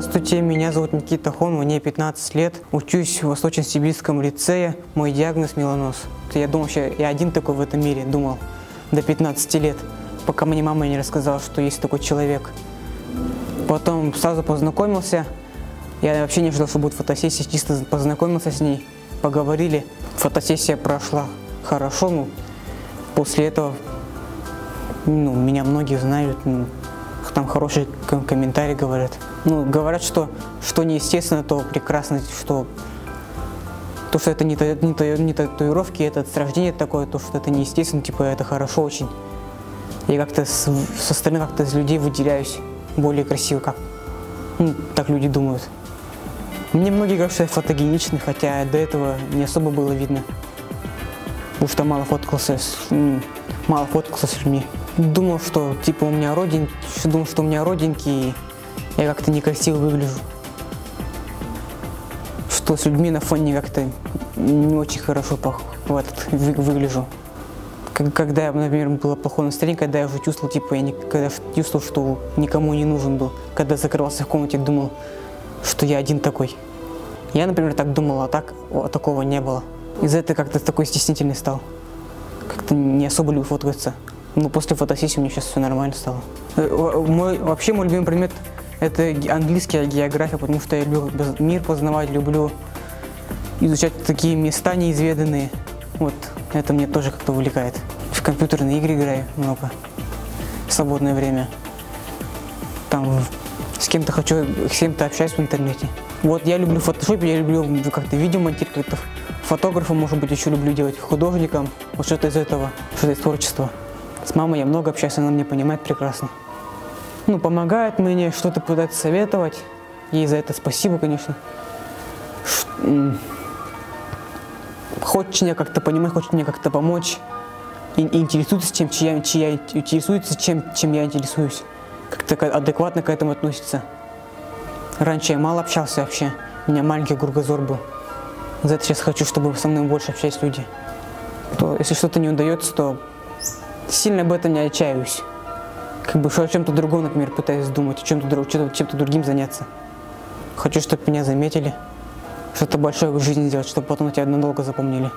Здравствуйте, меня зовут Никита Хон, мне 15 лет. Учусь в Восточно-Сибирском лицее. Мой диагноз меланоз. Я думал, что я один такой в этом мире, думал, до 15 лет, пока мне мама не рассказала, что есть такой человек. Потом сразу познакомился. Я вообще не ожидал, что будет фотосессия, чисто познакомился с ней, поговорили. Фотосессия прошла хорошо, ну, после этого ну, меня многие знают, ну, там хорошие комментарии говорят. Ну, говорят, что что неестественно, то прекрасно, что то, что это не, не, не татуировки, это с рождения такое, то, что это неестественно, типа, это хорошо очень. Я как-то со стороны как-то из людей выделяюсь более красиво, как ну, так люди думают. Мне многие говорят, что я фотогеничный, хотя до этого не особо было видно. Потому что мало фоткался с, мало фоткался с людьми думал, что типа у меня родин, думал, что у меня родинки, и я как-то некрасиво выгляжу. Что с людьми на фоне как-то не очень хорошо в этот, выгляжу. Когда, например, было плохое настроение, когда я уже чувствовал, типа, я не, когда чувствовал, что никому не нужен был. Когда закрывался в комнате, думал, что я один такой. Я, например, так думал, а так а такого не было. Из-за этого как-то такой стеснительный стал. Как-то не особо люблю фоткаться. Ну, после фотосессии у меня сейчас все нормально стало. Э, мой, вообще мой любимый предмет это английская география, потому что я люблю мир познавать, люблю изучать такие места неизведанные. Вот, это мне тоже как-то увлекает. В компьютерные игры играю много. В свободное время. Там с кем-то хочу, с кем-то общаюсь в интернете. Вот я люблю фотошоп, я люблю как-то видео монтировать, как-то может быть, еще люблю делать, художником, вот что-то из этого, что-то из творчества. С мамой я много общаюсь, она меня понимает прекрасно. Ну, помогает мне, что-то пытается советовать. Ей за это спасибо, конечно. Хочет меня как-то понимать, хочет мне как-то помочь. И, интересуется, чем, чья, чья, интересуется чем, чем я интересуюсь. Как-то адекватно к этому относится. Раньше я мало общался вообще. У меня маленький кругозор был. За это сейчас хочу, чтобы со мной больше общались люди. То, если что-то не удается, то сильно об этом не отчаиваюсь. Как бы что о чем-то другом, например, пытаюсь думать, чем-то чем, чем другим заняться. Хочу, чтобы меня заметили, что-то большое в жизни сделать, чтобы потом тебя надолго запомнили.